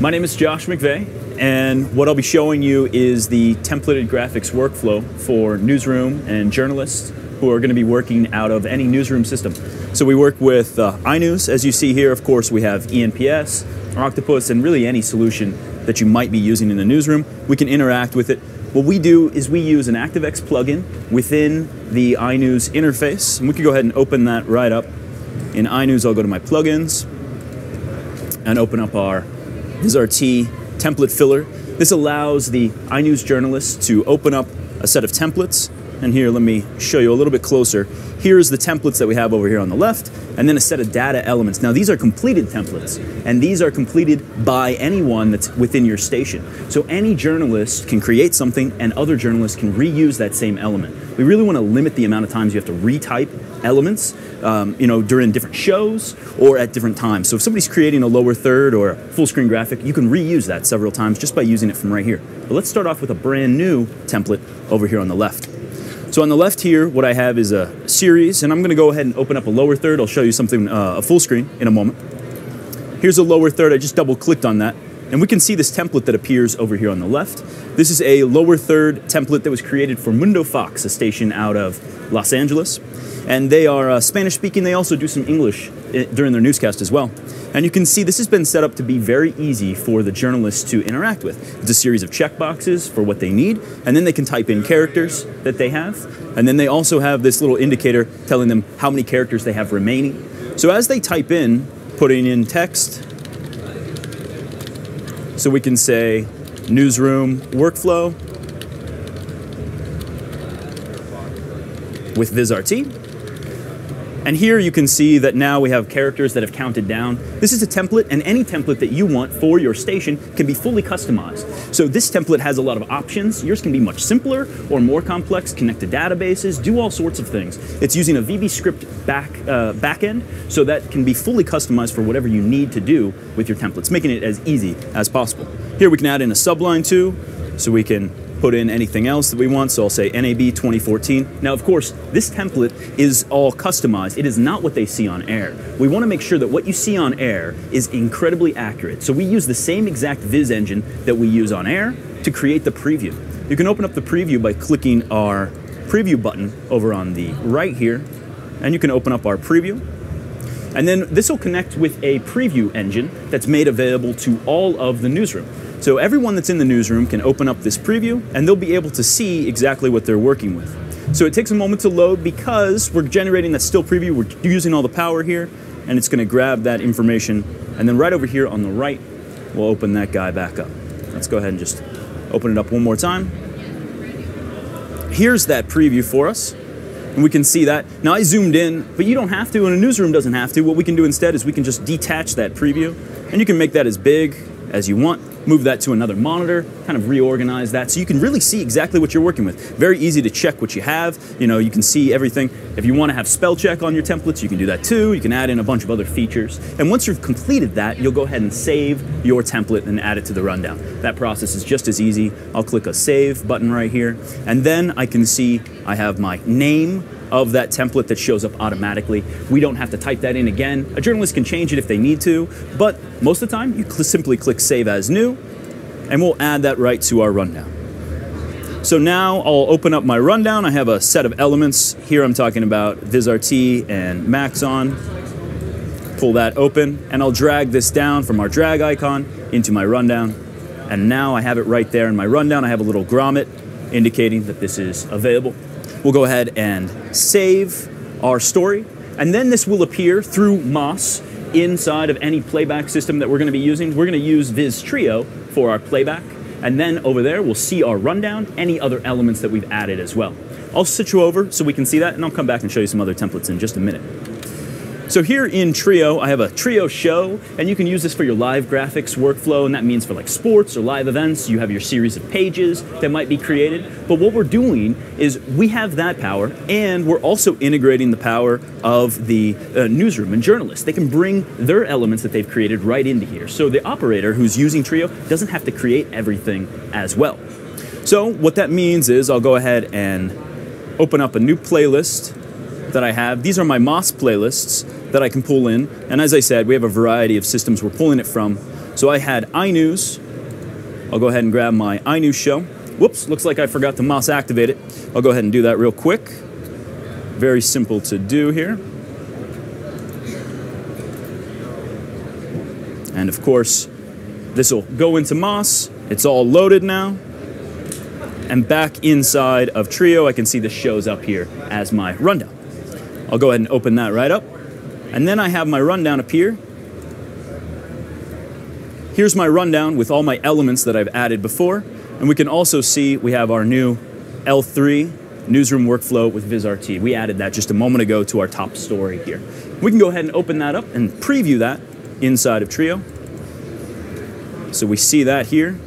My name is Josh McVeigh, and what I'll be showing you is the templated graphics workflow for newsroom and journalists who are going to be working out of any newsroom system. So we work with uh, iNews, as you see here. Of course, we have ENPS, Octopus, and really any solution that you might be using in the newsroom. We can interact with it. What we do is we use an ActiveX plugin within the iNews interface, and we can go ahead and open that right up. In iNews, I'll go to my plugins and open up our VizRT template filler. This allows the iNews journalist to open up a set of templates. And here, let me show you a little bit closer. Here's the templates that we have over here on the left, and then a set of data elements. Now, these are completed templates, and these are completed by anyone that's within your station. So any journalist can create something, and other journalists can reuse that same element. We really want to limit the amount of times you have to retype elements, um, you know, during different shows or at different times. So if somebody's creating a lower third or a full screen graphic, you can reuse that several times just by using it from right here. But let's start off with a brand new template over here on the left. So on the left here, what I have is a series, and I'm going to go ahead and open up a lower third. I'll show you something, uh, a full screen in a moment. Here's a lower third. I just double clicked on that. And we can see this template that appears over here on the left. This is a lower third template that was created for Mundo Fox, a station out of Los Angeles. And they are uh, Spanish speaking. They also do some English eh, during their newscast as well. And you can see this has been set up to be very easy for the journalists to interact with. It's a series of checkboxes for what they need, and then they can type in characters that they have. And then they also have this little indicator telling them how many characters they have remaining. So as they type in, putting in text, so we can say newsroom workflow with VizRT. And here you can see that now we have characters that have counted down. This is a template, and any template that you want for your station can be fully customized. So this template has a lot of options. Yours can be much simpler or more complex, connect to databases, do all sorts of things. It's using a VB script back, uh, backend, so that can be fully customized for whatever you need to do with your templates, making it as easy as possible. Here we can add in a subline too, so we can put in anything else that we want. So I'll say NAB 2014. Now, of course, this template is all customized. It is not what they see on air. We want to make sure that what you see on air is incredibly accurate. So we use the same exact Viz engine that we use on air to create the preview. You can open up the preview by clicking our preview button over on the right here, and you can open up our preview. And then this will connect with a preview engine that's made available to all of the newsroom. So everyone that's in the newsroom can open up this preview and they'll be able to see exactly what they're working with. So it takes a moment to load because we're generating that still preview, we're using all the power here, and it's gonna grab that information. And then right over here on the right, we'll open that guy back up. Let's go ahead and just open it up one more time. Here's that preview for us. And we can see that. Now I zoomed in, but you don't have to, and a newsroom doesn't have to. What we can do instead is we can just detach that preview, and you can make that as big as you want move that to another monitor, kind of reorganize that so you can really see exactly what you're working with. Very easy to check what you have. You know, you can see everything. If you want to have spell check on your templates, you can do that too. You can add in a bunch of other features. And once you've completed that, you'll go ahead and save your template and add it to the rundown. That process is just as easy. I'll click a save button right here, and then I can see I have my name, of that template that shows up automatically. We don't have to type that in again. A journalist can change it if they need to, but most of the time you cl simply click Save As New, and we'll add that right to our rundown. So now I'll open up my rundown. I have a set of elements. Here I'm talking about VizRT and Maxon. Pull that open, and I'll drag this down from our drag icon into my rundown. And now I have it right there in my rundown. I have a little grommet indicating that this is available. We'll go ahead and save our story, and then this will appear through MOS inside of any playback system that we're going to be using. We're going to use Viz Trio for our playback, and then over there we'll see our rundown, any other elements that we've added as well. I'll switch you over so we can see that, and I'll come back and show you some other templates in just a minute. So here in Trio, I have a Trio show, and you can use this for your live graphics workflow, and that means for like sports or live events, you have your series of pages that might be created. But what we're doing is we have that power, and we're also integrating the power of the uh, newsroom and journalists. They can bring their elements that they've created right into here. So the operator who's using Trio doesn't have to create everything as well. So what that means is I'll go ahead and open up a new playlist that I have. These are my MOS playlists that I can pull in. And as I said, we have a variety of systems we're pulling it from. So I had iNews. I'll go ahead and grab my iNews show. Whoops, looks like I forgot to mouse activate it. I'll go ahead and do that real quick. Very simple to do here. And of course, this will go into MOS. It's all loaded now. And back inside of Trio, I can see the shows up here as my rundown. I'll go ahead and open that right up. And then I have my rundown appear. Here's my rundown with all my elements that I've added before. And we can also see we have our new L3 newsroom workflow with VizRT. We added that just a moment ago to our top story here. We can go ahead and open that up and preview that inside of Trio. So we see that here.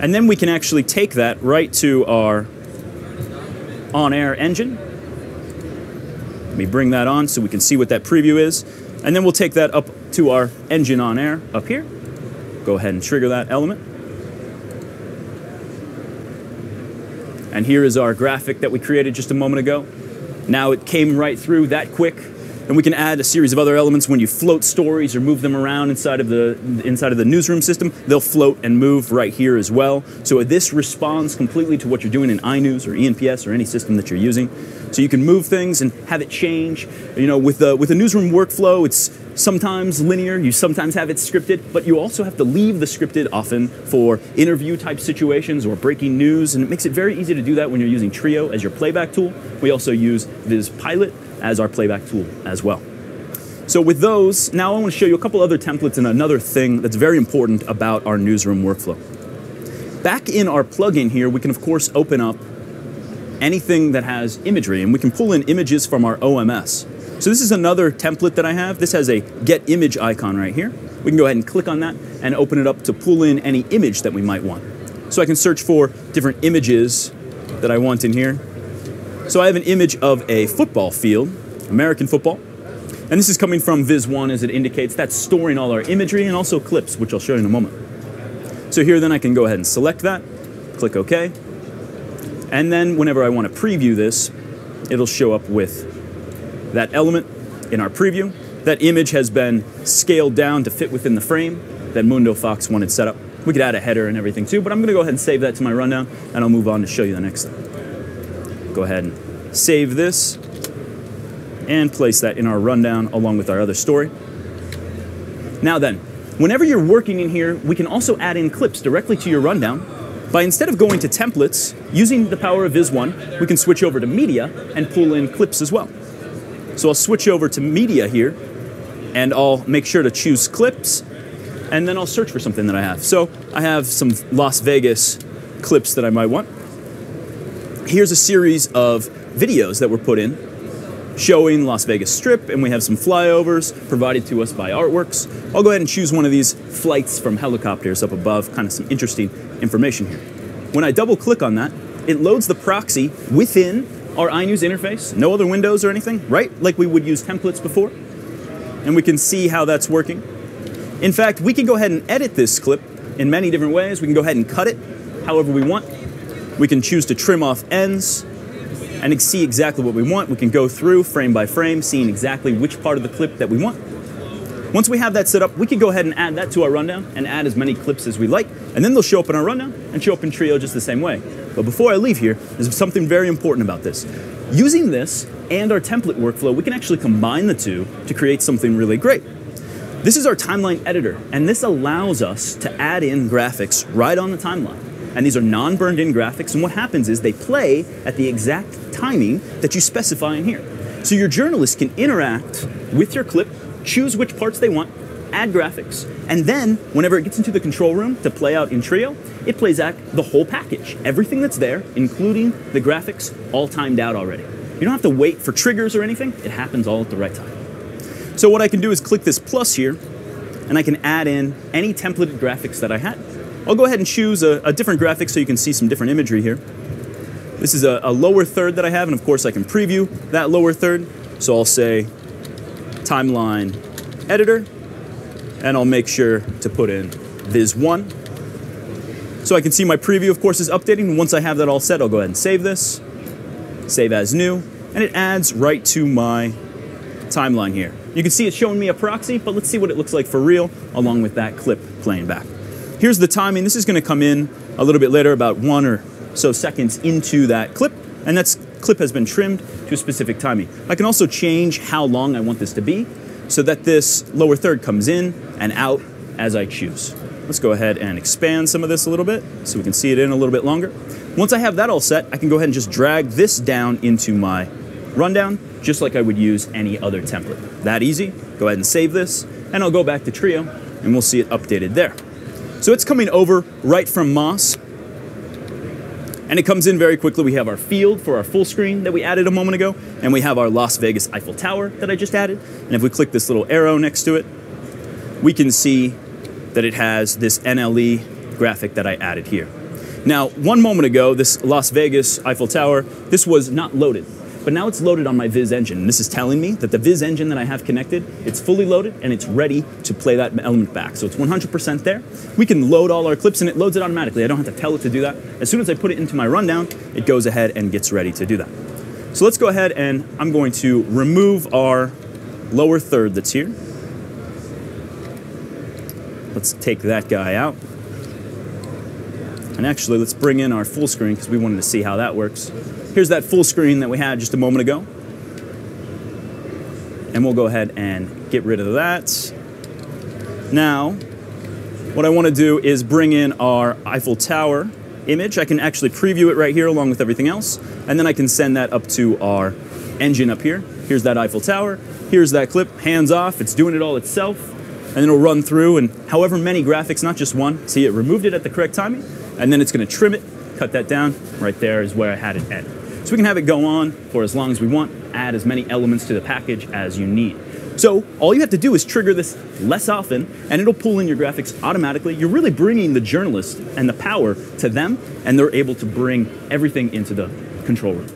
And then we can actually take that right to our on-air engine. Let me bring that on so we can see what that preview is. And then we'll take that up to our engine on air up here. Go ahead and trigger that element. And here is our graphic that we created just a moment ago. Now it came right through that quick. And we can add a series of other elements when you float stories or move them around inside of the inside of the newsroom system. They'll float and move right here as well. So this responds completely to what you're doing in iNews or ENPS or any system that you're using. So you can move things and have it change. You know, with the with the newsroom workflow, it's sometimes linear, you sometimes have it scripted, but you also have to leave the scripted often for interview type situations or breaking news, and it makes it very easy to do that when you're using Trio as your playback tool. We also use Viz Pilot as our playback tool as well. So with those, now I want to show you a couple other templates and another thing that's very important about our newsroom workflow. Back in our plugin here, we can of course open up anything that has imagery, and we can pull in images from our OMS. So this is another template that I have. This has a get image icon right here. We can go ahead and click on that and open it up to pull in any image that we might want. So I can search for different images that I want in here. So I have an image of a football field, American football. And this is coming from Viz1 as it indicates. That's storing all our imagery and also clips, which I'll show you in a moment. So here then I can go ahead and select that, click OK. And then whenever I want to preview this, it'll show up with that element in our preview. That image has been scaled down to fit within the frame that Mundo Fox wanted set up. We could add a header and everything too, but I'm going to go ahead and save that to my rundown, and I'll move on to show you the next thing. Go ahead and save this and place that in our rundown along with our other story. Now then, whenever you're working in here, we can also add in clips directly to your rundown by instead of going to templates, using the power of Viz1, we can switch over to media and pull in clips as well. So I'll switch over to media here and I'll make sure to choose clips and then I'll search for something that I have. So I have some Las Vegas clips that I might want. Here's a series of videos that were put in showing Las Vegas Strip, and we have some flyovers provided to us by Artworks. I'll go ahead and choose one of these flights from helicopters up above, kind of some interesting information here. When I double click on that, it loads the proxy within our iNews interface, no other windows or anything, right? Like we would use templates before. And we can see how that's working. In fact, we can go ahead and edit this clip in many different ways. We can go ahead and cut it however we want. We can choose to trim off ends and see exactly what we want. We can go through frame by frame, seeing exactly which part of the clip that we want. Once we have that set up, we can go ahead and add that to our rundown and add as many clips as we like, and then they'll show up in our rundown and show up in Trio just the same way. But before I leave here, there's something very important about this. Using this and our template workflow, we can actually combine the two to create something really great. This is our timeline editor, and this allows us to add in graphics right on the timeline. And these are non-burned in graphics, and what happens is they play at the exact timing that you specify in here. So your journalist can interact with your clip choose which parts they want, add graphics, and then whenever it gets into the control room to play out in Trio, it plays out the whole package. Everything that's there, including the graphics, all timed out already. You don't have to wait for triggers or anything, it happens all at the right time. So what I can do is click this plus here, and I can add in any templated graphics that I had. I'll go ahead and choose a, a different graphic so you can see some different imagery here. This is a, a lower third that I have, and of course I can preview that lower third. So I'll say timeline editor, and I'll make sure to put in Viz1. So I can see my preview, of course, is updating. Once I have that all set, I'll go ahead and save this, save as new, and it adds right to my timeline here. You can see it's showing me a proxy, but let's see what it looks like for real, along with that clip playing back. Here's the timing. This is gonna come in a little bit later, about one or so seconds into that clip, and that clip has been trimmed to a specific timing. I can also change how long I want this to be so that this lower third comes in and out as I choose. Let's go ahead and expand some of this a little bit so we can see it in a little bit longer. Once I have that all set, I can go ahead and just drag this down into my rundown, just like I would use any other template. That easy. Go ahead and save this, and I'll go back to Trio, and we'll see it updated there. So it's coming over right from MOS, and it comes in very quickly. We have our field for our full screen that we added a moment ago, and we have our Las Vegas Eiffel Tower that I just added. And if we click this little arrow next to it, we can see that it has this NLE graphic that I added here. Now, one moment ago, this Las Vegas Eiffel Tower, this was not loaded. But now it's loaded on my Viz engine. And this is telling me that the Viz engine that I have connected, it's fully loaded and it's ready to play that element back. So it's 100% there. We can load all our clips and it loads it automatically. I don't have to tell it to do that. As soon as I put it into my rundown, it goes ahead and gets ready to do that. So let's go ahead and I'm going to remove our lower third that's here. Let's take that guy out. And actually, let's bring in our full screen because we wanted to see how that works. Here's that full screen that we had just a moment ago. And we'll go ahead and get rid of that. Now, what I want to do is bring in our Eiffel Tower image. I can actually preview it right here along with everything else. And then I can send that up to our engine up here. Here's that Eiffel Tower. Here's that clip, hands off. It's doing it all itself. And then it'll run through and however many graphics, not just one. See, it removed it at the correct timing and then it's going to trim it, cut that down. Right there is where I had it end. So we can have it go on for as long as we want, add as many elements to the package as you need. So all you have to do is trigger this less often and it'll pull in your graphics automatically. You're really bringing the journalist and the power to them and they're able to bring everything into the control room.